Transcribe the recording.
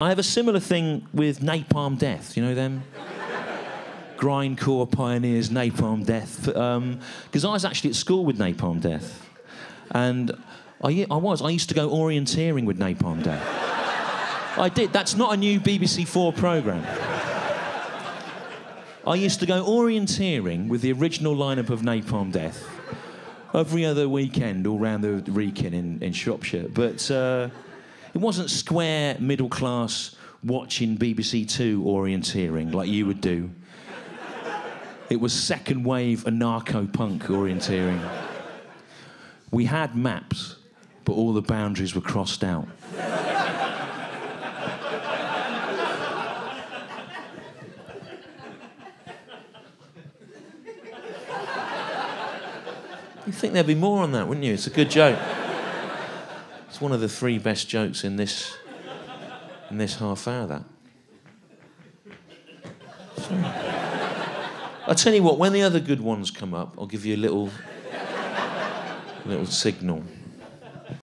I have a similar thing with Napalm Death. You know them? Grindcore pioneers, Napalm Death. Because I was actually at school with Napalm Death. And I, I was. I used to go orienteering with Napalm Death. I did. That's not a new BBC Four programme. I used to go orienteering with the original lineup of Napalm Death every other weekend all round the Wrekin in, in Shropshire. But uh, it wasn't square middle class watching BBC Two orienteering like you would do. It was second wave anarcho punk orienteering. We had maps, but all the boundaries were crossed out. You'd think there'd be more on that, wouldn't you? It's a good joke. It's one of the three best jokes in this in this half hour. That. I'll tell you what. When the other good ones come up, I'll give you a little little signal.